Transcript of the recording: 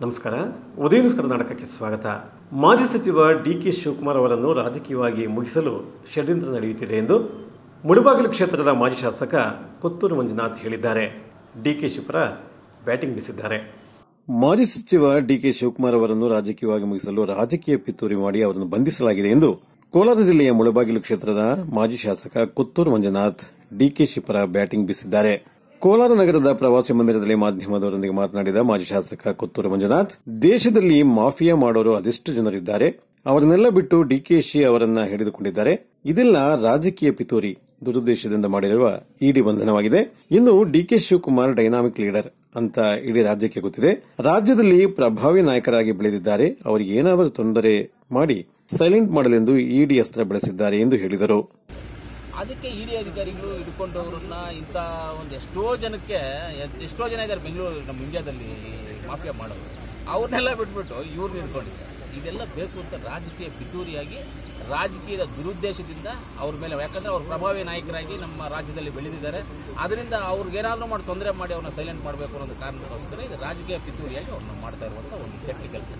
ನಮಸ್ಕಾರ. ಉದಯ ನ್ಯೂಸ್ ಕರ್ನಾಟಕಕ್ಕೆ ಸ್ವಾಗತ. ಮಾಜಿ ಸಚಿವ ಡಿ ಕೆ ಶಿವಕುಮಾರ್ ಅವರನ್ನು ರಾಜಕೀಯವಾಗಿ ಮುಗಿಸಲು ಷಡ್ಯಂತ್ರ ನಡೆಯುತ್ತಿದೆ ಎಂದು ಮುಳುಬಾಗಿಲು ಕ್ಷೇತ್ರದ ಮಾಜಿ ಶಾಸಕ ಕೊತ್ತೂರು ಮಂಜುನಾಥ್ ಹೇಳಿದ್ದಾರೆ. ಡಿ ಕೆ ಶಿವಪುರ ಬ್ಯಾಟಿಂಗ್ ಬೀಸಿದ್ದಾರೆ. ಮಾಜಿ ಸಚಿವ ಡಿಕೆ ಶಿವಕುಮಾರ್ ಅವರನ್ನು ರಾಜಕೀಯವಾಗಿ ಮುಗಿಸಲು ರಾಜಕೀಯ ಪಿತೂರಿ ಮಾಡಿ ಅವರನ್ನು ಬಂಧಿಸಲಾಗಿದೆ ಎಂದು ಕೋಲಾರ ಜಿಲ್ಲೆಯ ಮುಳಬಾಗಿಲು ಕ್ಷೇತ್ರದ ಮಾಜಿ ಶಾಸಕ ಕೊತ್ತೂರು ಮಂಜುನಾಥ್ ಡಿಕೆ ಶಿಪರ ಬ್ಯಾಟಿಂಗ್ ಬೀಸಿದ್ದಾರೆ. ಕೋಲಾರ ನಗರದ ಪ್ರವಾಸಿ ಮಂದಿರದಲ್ಲಿ ಮಾಧ್ಯಮದವರೊಂದಿಗೆ ಮಾತನಾಡಿದ ಮಾಜಿ ಶಾಸಕ ಕುತ್ತೂರು ಮಂಜುನಾಥ್, ದೇಶದಲ್ಲಿ ಮಾಫಿಯಾ ಮಾಡೋರು ಅದೆಷ್ಟು ಜನರಿದ್ದಾರೆ? ಅವರನ್ನೆಲ್ಲ ಬಿಟ್ಟು ಡಿಕೆಶಿ ಅವರನ್ನ ಹಿಡಿದುಕೊಂಡಿದ್ದಾರೆ. ಇದೆಲ್ಲ ರಾಜಕೀಯ ಪಿತೂರಿ ದುರುದ್ದೇಶದಿಂದ ಮಾಡಿರುವ ಇಡಿ ಬಂಧನವಾಗಿದೆ. ಇನ್ನು ಡಿಕೆ ಶಿವಕುಮಾರ್ ಡೈನಾಮಿಕ್ ಲೀಡರ್. ಅಂತ ಇಡೀ ರಾಜ್ಯಕ್ಕೆ ಗೊತ್ತಿದೆ. ರಾಜ್ಯದಲ್ಲಿ ಪ್ರಭಾವಿ ನಾಯಕರಾಗಿ ಬೆಳೆದಿದ್ದಾರೆ. ಅವರಿಗೆ ಏನಾದರೂ ತೊಂದರೆ ಮಾಡಿ ಸೈಲೆಂಟ್ ಮಾಡಲೆಂದು ಇಡಿ ಅಸ್ತ್ರ ಬಳಸಿದ್ದಾರೆ ಎಂದು ಹೇಳಿದರು. ಅದಕ್ಕೆ ಇಡಿ ಅಧಿಕಾರಿಗಳು ಹಿಡ್ಕೊಂಡವ್ರನ್ನ ಇಂಥ ಒಂದು ಎಷ್ಟೋ ಜನಕ್ಕೆ, ಎಷ್ಟೋ ಜನ ಇದ್ದಾರೆ ಬೆಂಗಳೂರು, ನಮ್ಮ ಇಂಡಿಯಾದಲ್ಲಿ ಮಾಫಿಯಾ ಮಾಡೋರು ಅವ್ರನ್ನೆಲ್ಲ ಬಿಟ್ಬಿಟ್ಟು ಇವ್ರನ್ನ ಹಿಡ್ಕೊಂಡಿದ್ದಾರೆ ಇದೆಲ್ಲ ಬೇಕು ಅಂತ ರಾಜಕೀಯ ಪಿತೂರಿಯಾಗಿ, ರಾಜಕೀಯದ ದುರುದ್ದೇಶದಿಂದ ಅವ್ರ ಮೇಲೆ, ಯಾಕಂದ್ರೆ ಅವ್ರ ಪ್ರಭಾವಿ ನಾಯಕರಾಗಿ ನಮ್ಮ ರಾಜ್ಯದಲ್ಲಿ ಬೆಳೆದಿದ್ದಾರೆ. ಅದರಿಂದ ಅವ್ರಿಗೇನಾದ್ರೂ ಮಾಡಿ ತೊಂದರೆ ಮಾಡಿ ಅವ್ರನ್ನ ಸೈಲೆಂಟ್ ಮಾಡಬೇಕು ಅನ್ನೋ ಕಾರಣಕ್ಕೋಸ್ಕರ ಇದು ರಾಜಕೀಯ ಪಿತೂರಿಯಾಗಿ ಅವ್ರನ್ನ ಮಾಡ್ತಾ ಇರುವಂಥ ಒಂದು ಕೆಟ್ಟ ಕೆಲಸ